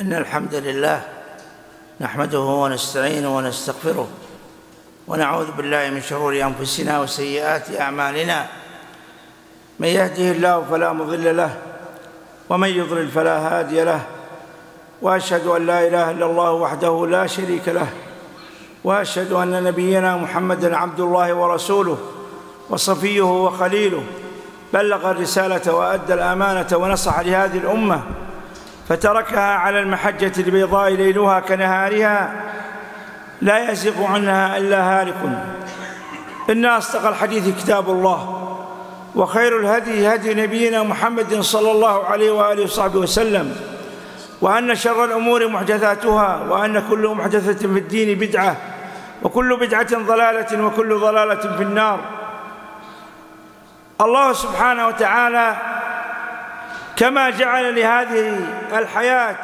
إن الحمد لله نحمده ونستعينه ونستغفره ونعوذ بالله من شرور أنفسنا وسيئات أعمالنا. من يهده الله فلا مضل له ومن يضلل فلا هادي له وأشهد أن لا إله إلا الله وحده لا شريك له وأشهد أن نبينا محمدا عبد الله ورسوله وصفيه وخليله. بلغ الرسالة وأدى الأمانة ونصح لهذه الأمة. فتركها على المحجة البيضاء ليلها كنهارها لا يزغ عنها إلا هالك. إن أصدق الحديث كتاب الله وخير الهدي هدي نبينا محمد صلى الله عليه وآله وصحبه وسلم وأن شر الأمور محدثاتها وأن كل محدثة في الدين بدعة وكل بدعة ضلالة وكل ضلالة في النار. الله سبحانه وتعالى كما جعل لهذه الحياة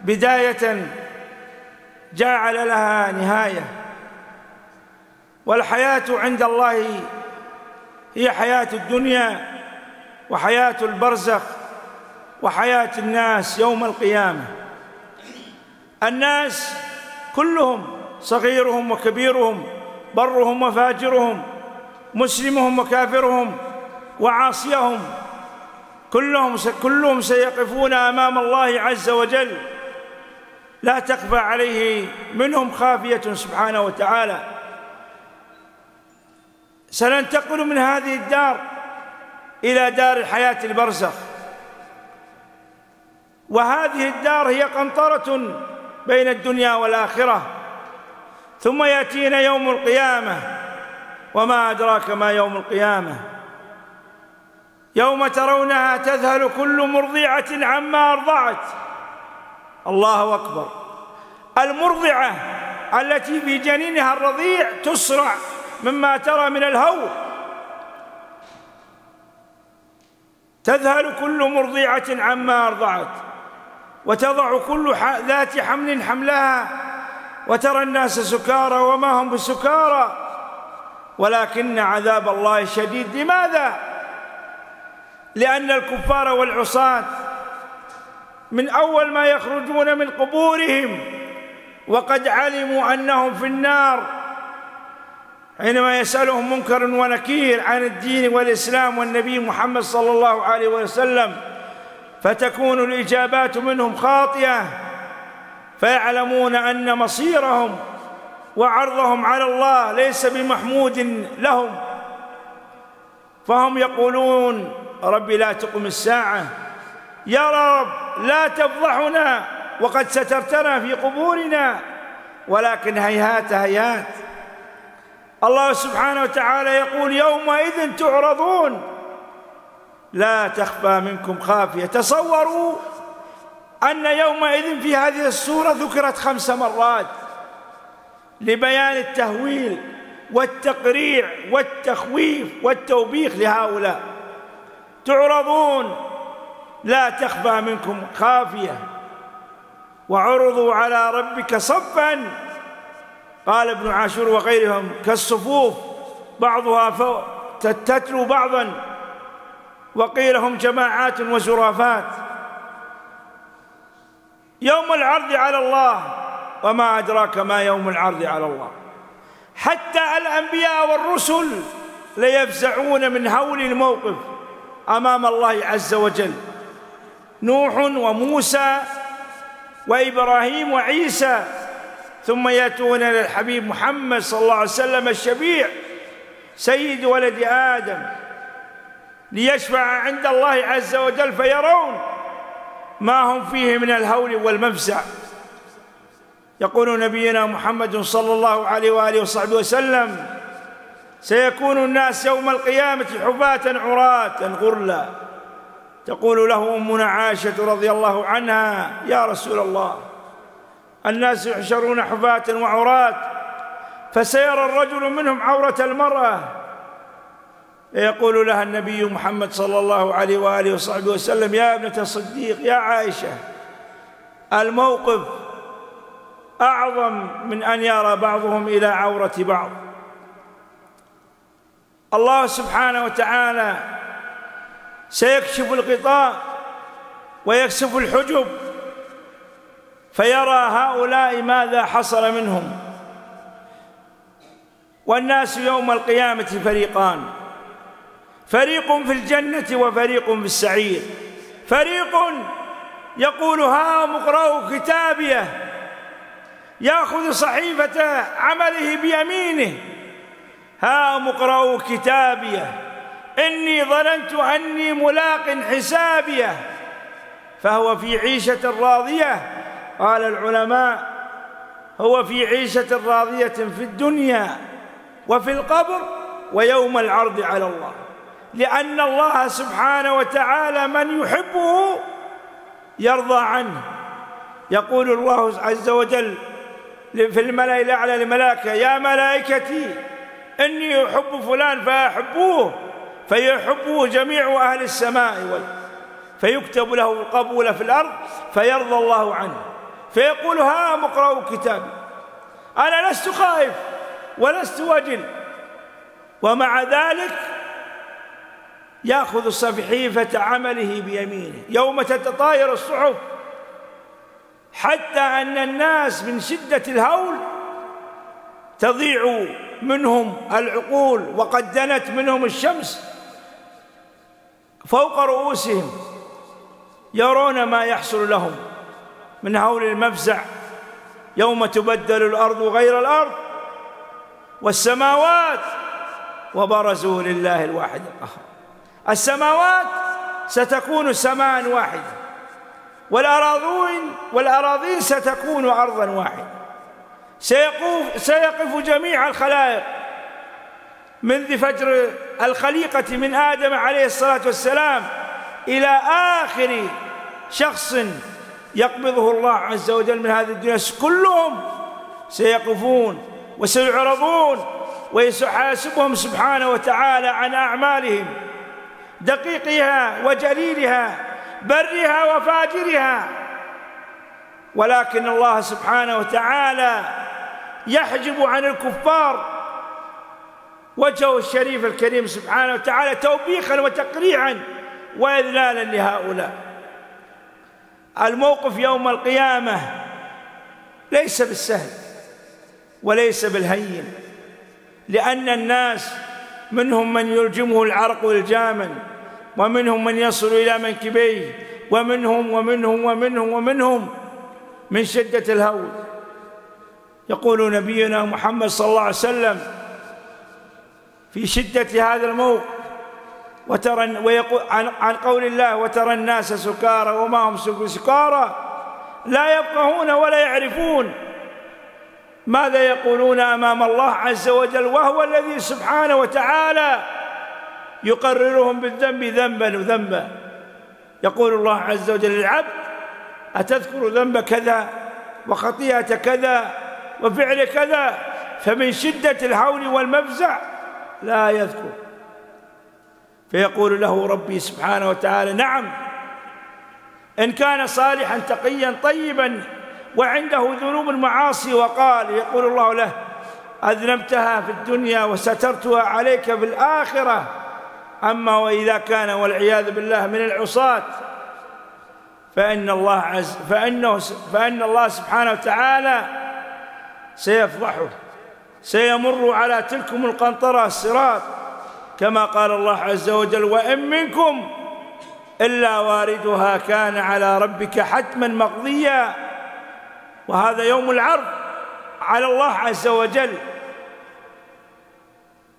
بداية جعل لها نهاية. والحياة عند الله هي حياة الدنيا وحياة البرزخ وحياة الناس يوم القيامة. الناس كلهم صغيرهم وكبيرهم برهم وفاجرهم مسلمهم وكافرهم وعاصيهم كلهم كلهم سيقفون أمام الله عز وجل. لا تخفى عليه منهم خافية سبحانه وتعالى. سننتقل من هذه الدار إلى دار الحياة البرزخ. وهذه الدار هي قنطرة بين الدنيا والآخرة. ثم يأتينا يوم القيامة. وما أدراك ما يوم القيامة. يوم ترونها تذهل كل مرضعة عما أرضعت. الله أكبر. المرضعة التي في جنينها الرضيع تسرع مما ترى من الهول تذهل كل مرضعة عما أرضعت. وتضع كل ذات حمل حملها. وترى الناس سكارى وما هم بسكارى. ولكن عذاب الله شديد. لماذا؟ لأن الكفار والعصاة من أول ما يخرجون من قبورهم وقد علموا أنهم في النار حينما يسألهم منكر ونكير عن الدين والإسلام والنبي محمد صلى الله عليه وسلم فتكون الإجابات منهم خاطئة فيعلمون أن مصيرهم وعرضهم على الله ليس بمحمود لهم. فهم يقولون رب لا تقم الساعة. يا رب لا تفضحنا وقد سترتنا في قبورنا ولكن هيهات هيهات. الله سبحانه وتعالى يقول يومئذ تعرضون. لا تخفى منكم خافية. تصوروا أن يومئذ في هذه السوره ذكرت خمس مرات لبيان التهويل والتقريع والتخويف والتوبيخ لهؤلاء. تعرضون لا تخفى منكم خافية. وعرضوا على ربك صفا. قال ابن عاشور وغيرهم كالصفوف بعضها تتلو بعضا. وقيل هم جماعات وزرافات. يوم العرض على الله وما أدراك ما يوم العرض على الله. حتى الأنبياء والرسل ليفزعون من هول الموقف. أمام الله عز وجل. نوح وموسى وإبراهيم وعيسى ثم يأتون إلى الحبيب محمد صلى الله عليه وسلم الشفيع سيد ولد آدم ليشفع عند الله عز وجل فيرون ما هم فيه من الهول والمفزع. يقول نبينا محمد صلى الله عليه وآله وصحبه وسلم سيكون الناس يوم القيامة حفاة عراة غرلا. تقول له أمنا عائشة رضي الله عنها يا رسول الله الناس يحشرون حفاة وعراة فسيرى الرجل منهم عورة المرأة. يقول لها النبي محمد صلى الله عليه وآله وصحبه وسلم يا ابنة الصديق يا عائشة الموقف أعظم من أن يرى بعضهم إلى عورة بعض. الله سبحانه وتعالى سيكشف الغطاء ويكشف الحجب فيرى هؤلاء ماذا حصل منهم. والناس يوم القيامة فريقان فريق في الجنة وفريق في السعير. فريق يقول ها اقرأوا كتابيه يأخذ صحيفة عمله بيمينه. ها اقرأوا كتابيه إني ظننت أني ملاق حسابيه فهو في عيشة راضية قال العلماء هو في عيشة راضية في الدنيا وفي القبر ويوم العرض على الله. لأن الله سبحانه وتعالى من يحبه يرضى عنه. يقول الله عز وجل في الملأ الأعلى لملائكة يا ملائكتي إني أحب فلان فأحبوه فيحبه جميع أهل السماء والأرض فيكتب له القبول في الأرض فيرضى الله عنه. فيقول ها مقرأ كتابي أنا لست خائف ولست وجل ومع ذلك يأخذ صحيفه عمله بيمينه. يوم تتطاير الصحف حتى أن الناس من شدة الهول تضيع منهم العقول وقد دنت منهم الشمس فوق رؤوسهم يرون ما يحصل لهم من هول المفزع يوم تبدل الأرض غير الأرض والسماوات وبرزوا لله الواحد القهار. السماوات ستكون سماء واحدة والأراضين والأراضين ستكون أرضا واحدة. سيقف, سيقف جميع الخلائق. منذ فجر الخليقة من آدم عليه الصلاة والسلام إلى آخر شخص يقبضه الله عز وجل من هذه الدنيا كلهم سيقفون وسيعرضون ويحاسبهم سبحانه وتعالى عن أعمالهم دقيقها وجليلها برها وفاجرها. ولكن الله سبحانه وتعالى يحجب عن الكفار وجهه الشريف الكريم سبحانه وتعالى توبيخا وتقريعا واذلالا لهؤلاء. الموقف يوم القيامة ليس بالسهل وليس بالهين لأن الناس منهم من يلجمه العرق الجاما ومنهم من يصل إلى منكبيه ومنهم ومنهم ومنهم ومنهم من شدة الهول. يقول نبينا محمد صلى الله عليه وسلم في شدة هذا الموقف وترى ويقول عن, عن قول الله وترى الناس سكارى وما هم سكارى لا يفقهون ولا يعرفون ماذا يقولون أمام الله عز وجل وهو الذي سبحانه وتعالى يقررهم بالذنب ذنبا وذنبا. يقول الله عز وجل للعبد أتذكر ذنب كذا وخطيئة كذا وفعل كذا فمن شدة الهول والمفزع لا يذكر. فيقول له ربي سبحانه وتعالى نعم إن كان صالحا تقيا طيبا وعنده ذنوب المعاصي وقال يقول الله له أذنبتها في الدنيا وسترتها عليك في الآخرة. أما وإذا كان والعياذ بالله من العصاة فإن الله عز فإنه فإن الله سبحانه وتعالى سيفضحه سيمر على تلكم القنطرة الصراط كما قال الله عز وجل وإن منكم إلا واردها كان على ربك حتما مقضيا وهذا يوم العرض على الله عز وجل.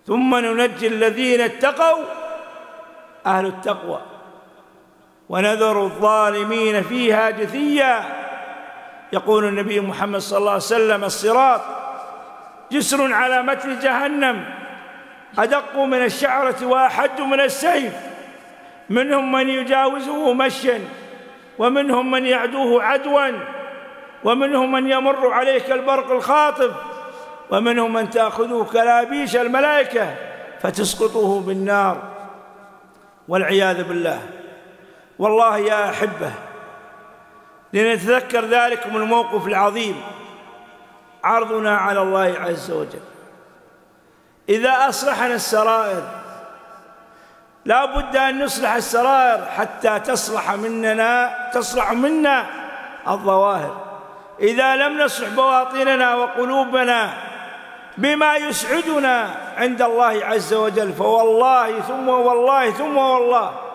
ثم ننجي الذين اتقوا أهل التقوى ونذر الظالمين فيها جثيا. يقول النبي محمد صلى الله عليه وسلم الصراط جسر على متن جهنم أدق من الشعرة وأحد من السيف. منهم من يجاوزه مشيا ومنهم من يعدوه عدوا ومنهم من يمر عليه كالبرق الخاطف ومنهم من تأخذه كلابيش الملائكة فتسقطه بالنار. والعياذ بالله. والله يا أحبة لنتذكر ذلكم الموقف العظيم. عرضنا على الله عز وجل. إذا أصلحنا السرائر لا بد أن نصلح السرائر حتى تصلح مننا تصلح منا الظواهر. إذا لم نصلح بواطننا وقلوبنا بما يسعدنا عند الله عز وجل فوالله ثم والله ثم والله.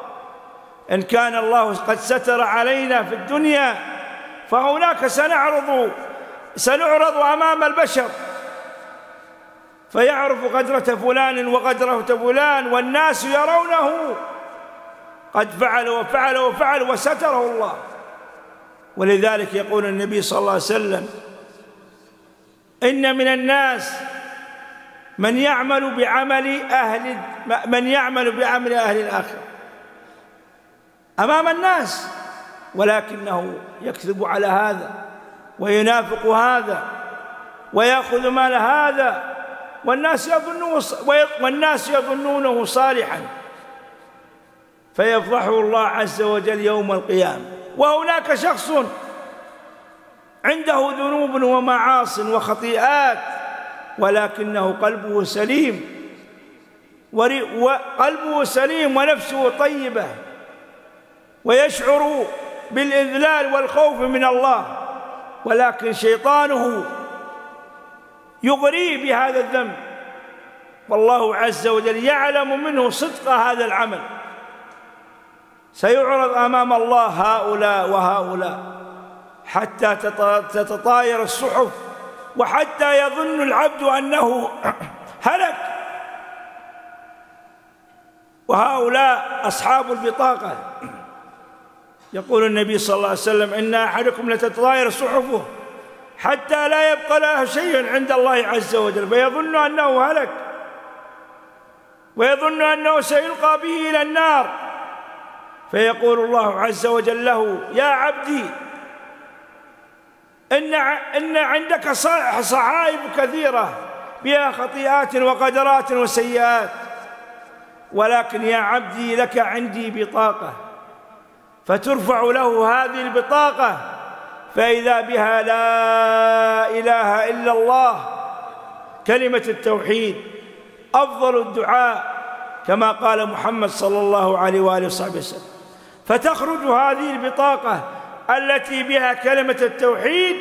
إن كان الله قد ستر علينا في الدنيا فهناك سنعرض سنعرض أمام البشر. فيعرف قدرة فلان وقدرة فلان والناس يرونه. قد فعل وفعل وفعل وستره الله. ولذلك يقول النبي صلى الله عليه وسلم إن من الناس من يعمل بعمل أهل من يعمل بعمل أهل الآخرة. أمام الناس ولكنه يكذب على هذا وينافق هذا ويأخذ مال هذا والناس يظنونه والناس يظنونه صالحا. فيفضحه الله عز وجل يوم القيامة. وهناك شخص عنده ذنوب ومعاص وخطيئات ولكنه قلبه سليم وقلبه سليم ونفسه طيبة. ويشعر بالإذلال والخوف من الله. ولكن شيطانه يغريه بهذا الذنب. والله عز وجل يعلم منه صدق هذا العمل. سيعرض أمام الله هؤلاء وهؤلاء حتى تتطاير الصحف وحتى يظن العبد أنه هلك. وهؤلاء أصحاب البطاقة. يقول النبي صلى الله عليه وسلم إن أحدكم لتتطاير صحفه حتى لا يبقى له شيء عند الله عز وجل فيظن أنه هلك ويظن أنه سيلقى به إلى النار. فيقول الله عز وجل له يا عبدي إن إن عندك صعائب كثيرة بها خطيئات وقدرات وسيئات ولكن يا عبدي لك عندي بطاقة. فترفع له هذه البطاقة فإذا بها لا إله إلا الله كلمة التوحيد أفضل الدعاء كما قال محمد صلى الله عليه وآله وصحبه وسلم. فتخرج هذه البطاقة التي بها كلمة التوحيد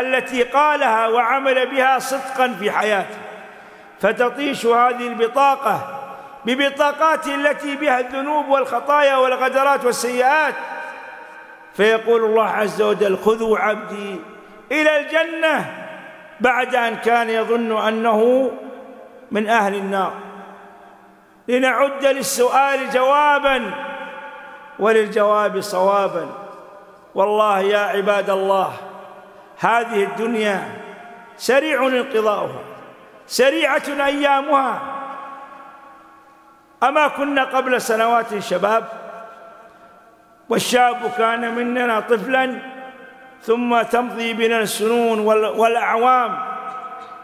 التي قالها وعمل بها صدقا في حياته. فتطيش هذه البطاقة ببطاقات التي بها الذنوب والخطايا والغدرات والسيئات. فيقول الله عز وجل خذوا عبدي إلى الجنة بعد أن كان يظن أنه من أهل النار. لنعد للسؤال جوابا وللجواب صوابا. والله يا عباد الله هذه الدنيا سريع انقضاؤها سريعة أيامها أما كنا قبل سنوات شباب والشاب كان مننا طفلا ثم تمضي بنا السنون والأعوام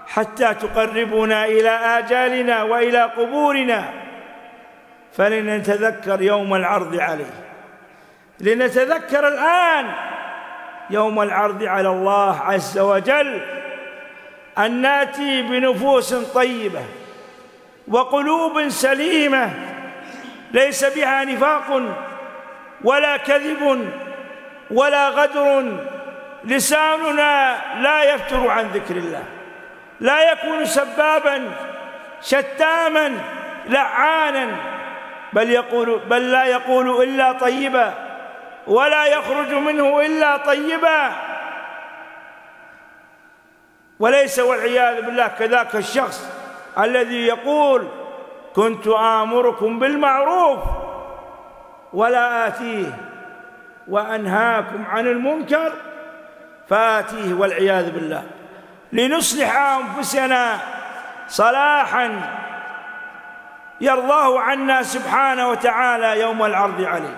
حتى تقربنا إلى آجالنا وإلى قبورنا. فلنتذكر يوم العرض عليه. لنتذكر الآن يوم العرض على الله عز وجل أن ناتي بنفوس طيبة. وقلوب سليمة ليس بها نفاق ولا كذب ولا غدر. لساننا لا يفتر عن ذكر الله لا يكون سبابا شتاما لعانا. بل يقول بل لا يقول إلا طيبا ولا يخرج منه إلا طيبا. وليس والعياذ بالله كذاك الشخص الذي يقول كنت آمركم بالمعروف ولا آتيه وأنهاكم عن المنكر فآتيه والعياذ بالله. لنصلح أنفسنا صلاحا يرضاه عنا سبحانه وتعالى يوم العرض عليه.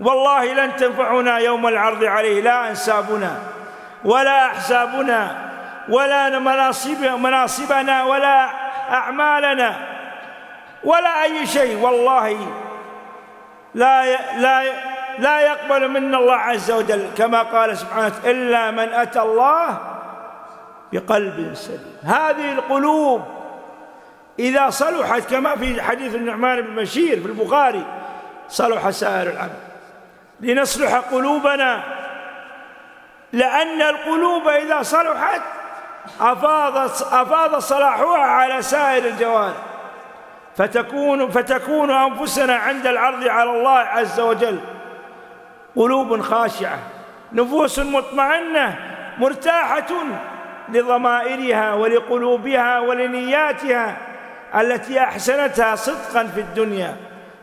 والله لن تنفعنا يوم العرض عليه لا أنسابنا ولا أحسابنا. ولا مناصب مناصبنا ولا أعمالنا ولا أي شيء. والله لا لا لا يقبل منا الله عز وجل كما قال سبحانه إلا من أتى الله بقلب سليم. هذه القلوب إذا صلحت كما في حديث النعمان بن بشير في البخاري صلح سائر العمل. لنصلح قلوبنا لأن القلوب إذا صلحت أفاض أفاض صلاحها على سائر الجوانب فتكون فتكون أنفسنا عند العرض على الله عز وجل قلوب خاشعة نفوس مطمئنة مرتاحة لضمائرها ولقلوبها ولنياتها التي أحسنتها صدقا في الدنيا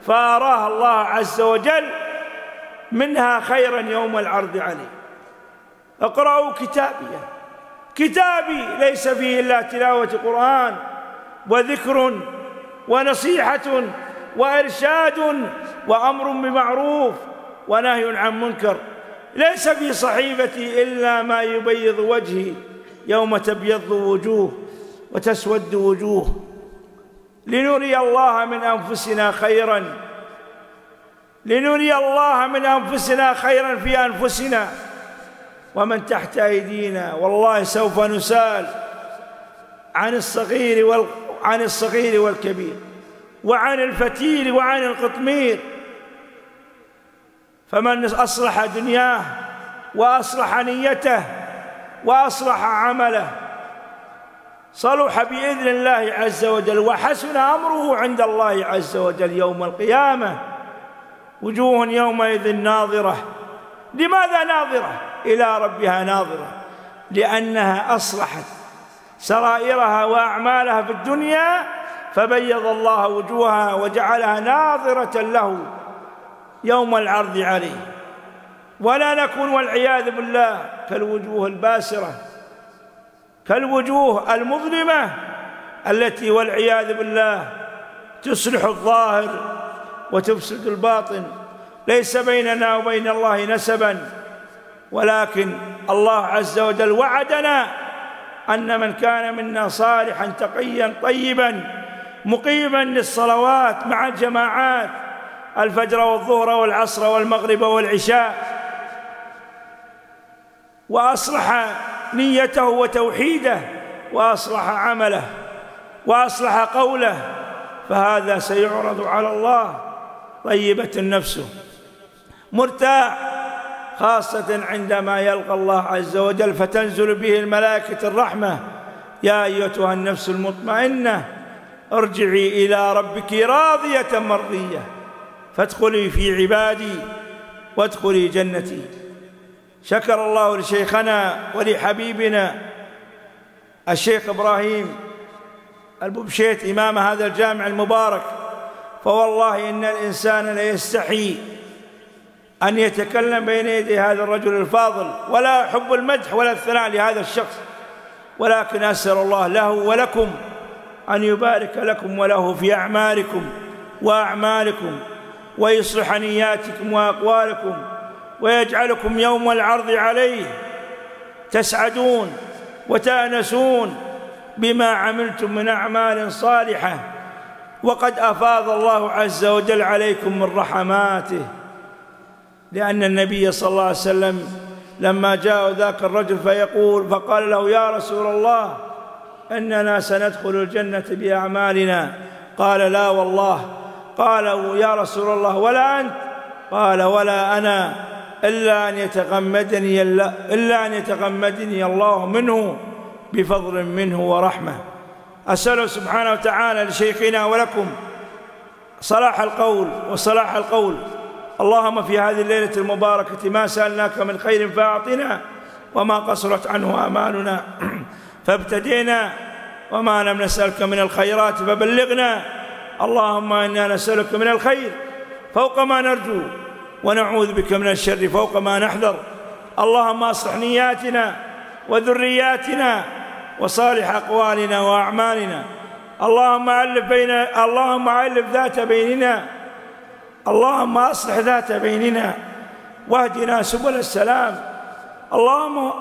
فأراها الله عز وجل منها خيرا يوم العرض عليه. اقرأوا كتابي. كتابي ليس فيه إلا تلاوة قرآن وذكر ونصيحة وإرشاد وأمر بمعروف ونهي عن منكر. ليس في صحيفتي إلا ما يبيض وجهي يوم تبيض وجوه وتسود وجوه. لنري الله من أنفسنا خيرا. لنري الله من أنفسنا خيرا في أنفسنا. ومن تحت أيدينا والله سوف نسأل عن الصغير وال... عن الصغير والكبير وعن الفتيل وعن القطمير. فمن أصلح دنياه وأصلح نيته وأصلح عمله صلح بإذن الله عز وجل وحسن أمره عند الله عز وجل يوم القيامة. وجوه يومئذ ناظرة. لماذا ناظرة؟ إلى ربها ناظرة لأنها أصلحت سرائرها وأعمالها في الدنيا فبيض الله وجوهها وجعلها ناظرة له يوم العرض عليه. ولا نكون والعياذ بالله كالوجوه الباسرة كالوجوه المظلمة التي والعياذ بالله تصلح الظاهر وتفسد الباطن. ليس بيننا وبين الله نسبا. ولكن الله عز وجل وعدنا أن من كان منا صالحا تقيا طيبا مقيما للصلوات مع الجماعات الفجر والظهر والعصر والمغرب والعشاء وأصلح نيته وتوحيده وأصلح عمله وأصلح قوله فهذا سيعرض على الله طيبة النفس. مرتاح. خاصة عندما يلقى الله عز وجل فتنزل به الملائكة الرحمة يا أيتها النفس المطمئنة ارجعي إلى ربك راضية مرضية فادخلي في عبادي وادخلي جنتي. شكر الله لشيخنا ولحبيبنا الشيخ إبراهيم الببشيت إمام هذا الجامع المبارك فوالله إن الإنسان ليستحي أن يتكلم بين يدي هذا الرجل الفاضل ولا أحب المدح ولا الثناء لهذا الشخص. ولكن أسأل الله له ولكم أن يبارك لكم وله في أعمالكم وأعمالكم ويصلح نياتكم وأقوالكم ويجعلكم يوم العرض عليه. تسعدون وتأنسون بما عملتم من أعمال صالحة. وقد أفاض الله عز وجل عليكم من رحماته. لأن النبي صلى الله عليه وسلم لما جاء ذاك الرجل فيقول فقال له يا رسول الله إننا سندخل الجنة بأعمالنا. قال لا والله. قال يا رسول الله ولا أنت. قال ولا أنا إلا أن يتغمدني إلا أن يتغمدني الله منه بفضل منه ورحمة. أسأله سبحانه وتعالى لشيخنا ولكم صلاح القول وصلاح القول. اللهم في هذه الليلة المباركة ما سألناك من خير فأعطنا وما قصرت عنه آمالنا. فابتدينا وما لم نسألك من الخيرات فبلغنا. اللهم إنا نسألك من الخير فوق ما نرجو ونعوذ بك من الشر فوق ما نحذر. اللهم اصلح نياتنا وذرياتنا وصالح أقوالنا وأعمالنا. اللهم ألف بين اللهم ألف ذات بيننا اللهم أصلح ذات بيننا واهدنا سبل السلام. اللهم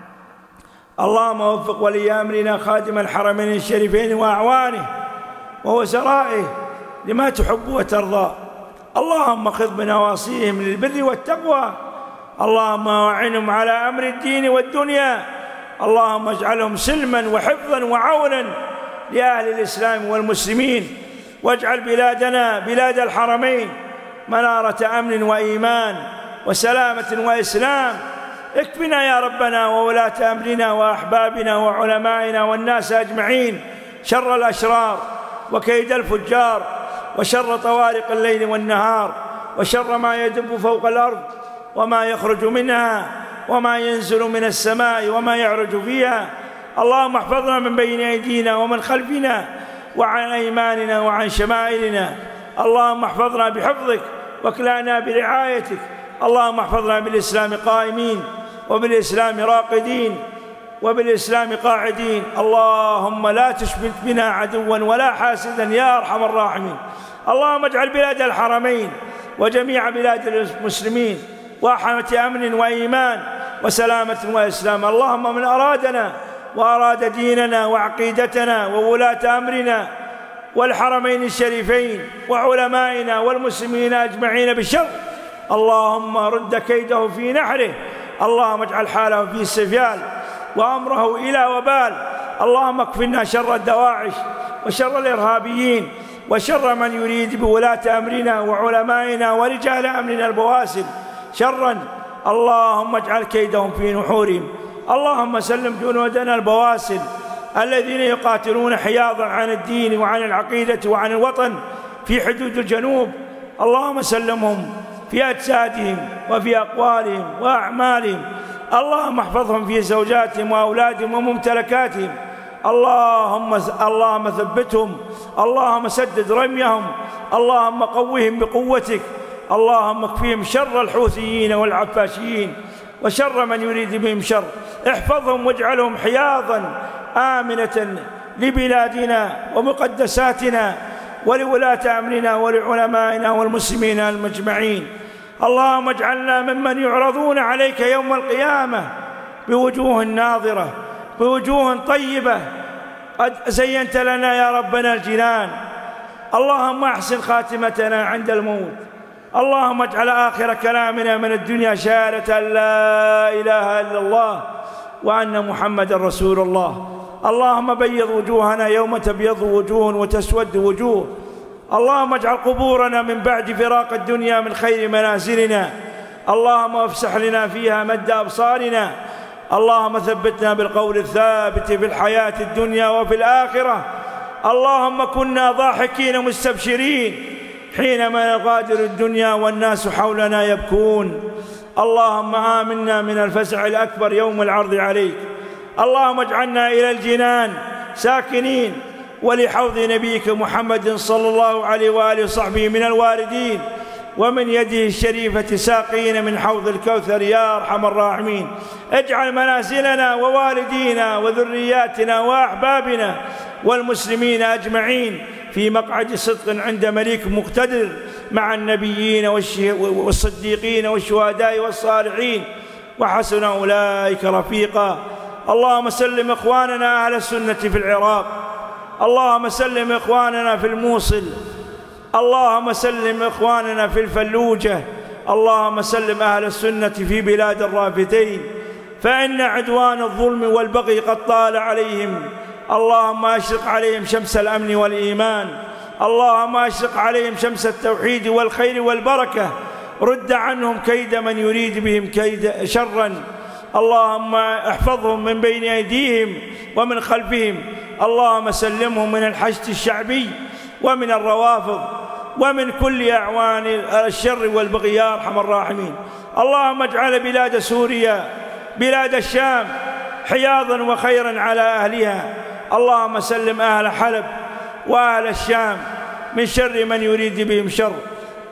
اللهم وفق ولي أمرنا خادم الحرمين الشريفين وأعوانه ووزرائه لما تحب وترضى. اللهم خذ بنواصيهم للبر والتقوى. اللهم أعنهم على أمر الدين والدنيا. اللهم اجعلهم سلما وحفظا وعونا لأهل الإسلام والمسلمين. واجعل بلادنا بلاد الحرمين منارة أمن وإيمان وسلامة وإسلام. اكفنا يا ربنا وولاة أمرنا وأحبابنا وعلمائنا والناس أجمعين. شر الأشرار وكيد الفجار وشر طوارق الليل والنهار وشر ما يدب فوق الأرض وما يخرج منها وما ينزل من السماء وما يعرج فيها. اللهم احفظنا من بين أيدينا ومن خلفنا وعن أيماننا وعن شمائلنا. اللهم احفظنا بحفظك واكلانا برعايتك. اللهم احفظنا بالإسلام قائمين وبالإسلام راقدين وبالإسلام قاعدين. اللهم لا تشمت بنا عدوا ولا حاسدا يا أرحم الراحمين. اللهم اجعل بلاد الحرمين وجميع بلاد المسلمين واحمة أمن وإيمان وسلامة وإسلام. اللهم من أرادنا وأراد ديننا وعقيدتنا وولاة أمرنا والحرمين الشريفين وعلمائنا والمسلمين أجمعين بالشر اللهم رد كيده في نحره. اللهم اجعل حاله في سفيال وأمره إلى وبال. اللهم اكفنا شر الدواعش وشر الإرهابيين وشر من يريد بولاة أمرنا وعلمائنا ورجال أمرنا البواسل. شرا. اللهم اجعل كيدهم في نحورهم. اللهم سلم جنودنا البواسل الذين يقاتلون حياضا عن الدين وعن العقيدة وعن الوطن في حدود الجنوب. اللهم سلمهم في أجسادهم وفي أقوالهم وأعمالهم. اللهم احفظهم في زوجاتهم وأولادهم وممتلكاتهم. اللهم اللهم ثبتهم. اللهم سدد رميهم. اللهم قوهم بقوتك. اللهم اكفيهم شر الحوثيين والعفاشيين. وشر من يريد بهم شر. احفظهم واجعلهم حياضا آمنة لبلادنا ومقدساتنا ولولاة أمرنا ولعلمائنا والمسلمين المجمعين. اللهم اجعلنا ممن يعرضون عليك يوم القيامة بوجوه ناظرة بوجوه طيبة. قد زينت لنا يا ربنا الجنان. اللهم أحسن خاتمتنا عند الموت. اللهم اجعل آخر كلامنا من الدنيا شهادة لا إله إلا الله وأن محمد رسول الله. اللهم بيض وجوهنا يوم تبيض وجوه وتسود وجوه. اللهم اجعل قبورنا من بعد فراق الدنيا من خير منازلنا. اللهم افسح لنا فيها مد أبصارنا. اللهم ثبتنا بالقول الثابت في الحياة الدنيا وفي الآخرة. اللهم كنا ضاحكين مستبشرين. حينما نغادر الدنيا والناس حولنا يبكون. اللهم آمنا من الفزع الأكبر يوم العرض عليك. اللهم اجعلنا إلى الجنان ساكنين. ولحوض نبيك محمد صلى الله عليه وآله وصحبه من الواردين. ومن يده الشريفة ساقين من حوض الكوثر يا أرحم الراحمين. اجعل منازلنا ووالدينا وذرياتنا وأحبابنا والمسلمين أجمعين في مقعد صدق عند مليك مقتدر مع النبيين والصديقين والشهداء والصالحين. وحسن أولئك رفيقا. اللهم سلم إخواننا أهل السنة في العراق. اللهم سلم إخواننا في الموصل. اللهم سلم إخواننا في الفلوجة. اللهم سلم أهل السنة في بلاد الرافتين فإن عدوان الظلم والبغي قد طال عليهم. اللهم أشرق عليهم شمس الأمن والإيمان. اللهم أشرق عليهم شمس التوحيد والخير والبركة. رد عنهم كيد من يريد بهم كيد شرا. اللهم احفظهم من بين أيديهم ومن خلفهم. اللهم سلمهم من الحشد الشعبي ومن الروافض. ومن كل أعوان الشر والبغي يا أرحم الراحمين. اللهم اجعل بلاد سوريا بلاد الشام حياضا وخيرا على أهلها. اللهم سلم أهل حلب وأهل الشام من شر من يريد بهم شر.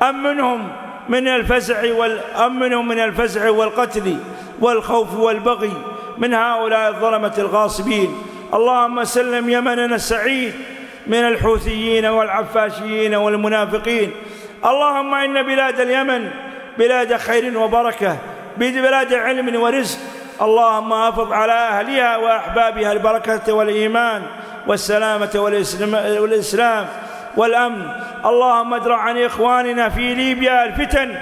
أمنهم من الفزع والأمنهم من الفزع والقتل والخوف والبغي من هؤلاء الظلمة الغاصبين. اللهم سلم يمننا السعيد من الحوثيين والعفاشيين والمنافقين. اللهم إن بلاد اليمن بلاد خير وبركة بلاد علم ورزق. اللهم أفض على أهلها وأحبابها البركة والإيمان والسلامة والإسلام والأمن. اللهم ادرع عن إخواننا في ليبيا الفتن.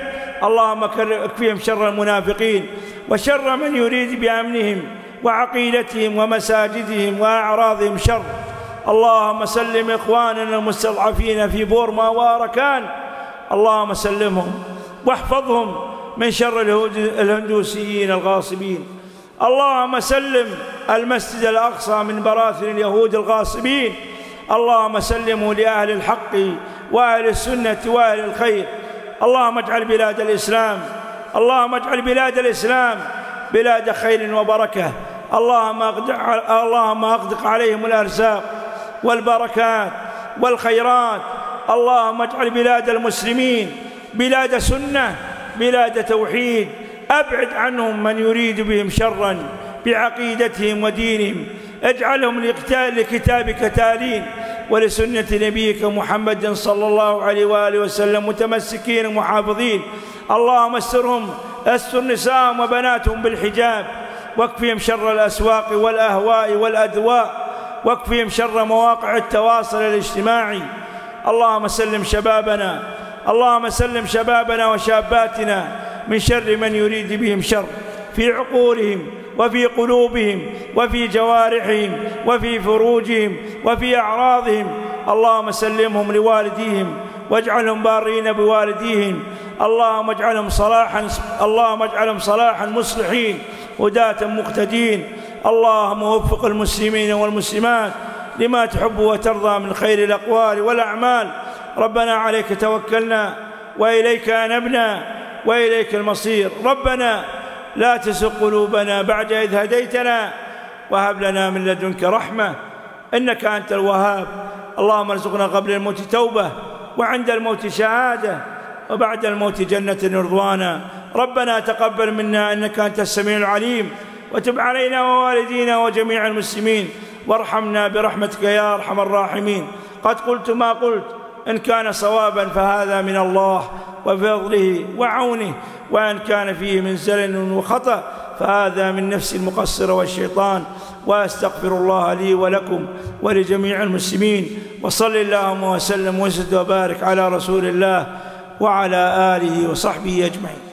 اللهم اكفيهم شر المنافقين وشر من يريد بأمنهم وعقيدتهم ومساجدهم وأعراضهم شر. اللهم سلم إخواننا المستضعفين في بورما واركان اللهم سلمهم واحفظهم من شر الهندوسيين الغاصبين. اللهم سلم المسجد الأقصى من براثن اليهود الغاصبين. اللهم سلمه لأهل الحق وأهل السنة وأهل الخير. اللهم اجعل بلاد الإسلام اللهم اجعل بلاد الإسلام بلاد خير وبركة. اللهم أغدق, اللهم أغدق عليهم الأرزاق. والبركات والخيرات. اللهم اجعل بلاد المسلمين بلاد سنة بلاد توحيد. أبعد عنهم من يريد بهم شرا بعقيدتهم ودينهم. اجعلهم لكتابك تالين ولسنة نبيك محمد صلى الله عليه وآله وسلم. متمسكين محافظين اللهم استرهم. استر نساءهم وبناتهم بالحجاب. واكفهم شر الأسواق والأهواء والأدواء. واكفهم شر مواقع التواصل الاجتماعي. اللهم سلم شبابنا. اللهم سلم شبابنا وشاباتنا من شر من يريد بهم شر. في عقولهم وفي قلوبهم وفي جوارحهم وفي فروجهم وفي أعراضهم. اللهم سلمهم لوالديهم. واجعلهم بارين بوالديهم. اللهم اجعلهم صلاحا اللهم اجعلهم صلاحا مصلحين. هداة مقتدين. اللهم وفق المسلمين والمسلمات لما تحب وترضى من خير الأقوال والأعمال. ربنا عليك توكلنا وإليك أنبنا وإليك المصير. ربنا لا تسق قلوبنا بعد إذ هديتنا وهب لنا من لدنك رحمة. إنك أنت الوهاب. اللهم ارزقنا قبل الموت توبة وعند الموت شهادة وبعد الموت جنة رضوانا. ربنا تقبل منا إنك أنت السميع العليم. وتب علينا ووالدينا وجميع المسلمين وارحمنا برحمتك يا أرحم الراحمين. قد قلت ما قلت إن كان صوابا فهذا من الله وفضله وعونه وإن كان فيه من زلل وخطأ فهذا من نفس المقصر والشيطان. وأستغفر الله لي ولكم ولجميع المسلمين. وصل اللهم وسلم وزد وبارك على رسول الله وعلى آله وصحبه أجمعين.